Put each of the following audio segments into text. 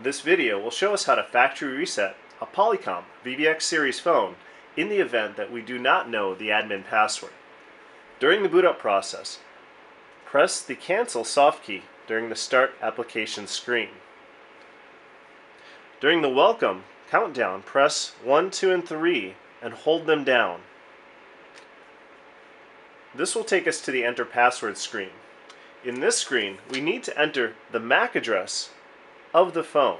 This video will show us how to factory reset a Polycom VVX series phone in the event that we do not know the admin password. During the boot up process, press the cancel soft key during the start application screen. During the welcome countdown, press 1, 2, and 3 and hold them down. This will take us to the enter password screen. In this screen, we need to enter the MAC address of the phone.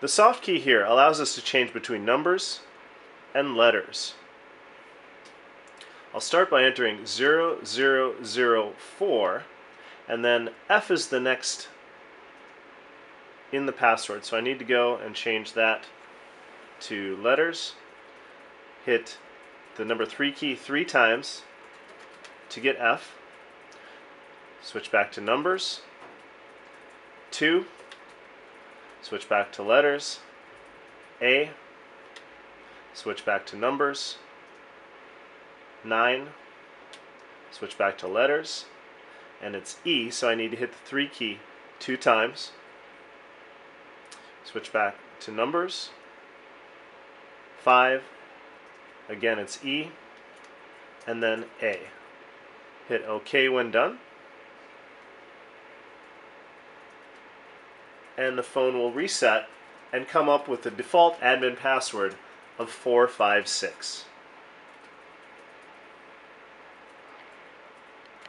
The soft key here allows us to change between numbers and letters. I'll start by entering 0004 and then F is the next in the password. So I need to go and change that to letters. Hit the number 3 key three times to get F. Switch back to numbers 2, switch back to letters, A, switch back to numbers, 9, switch back to letters, and it's E, so I need to hit the 3 key two times, switch back to numbers, 5, again it's E, and then A. Hit OK when done. And the phone will reset and come up with the default admin password of 456.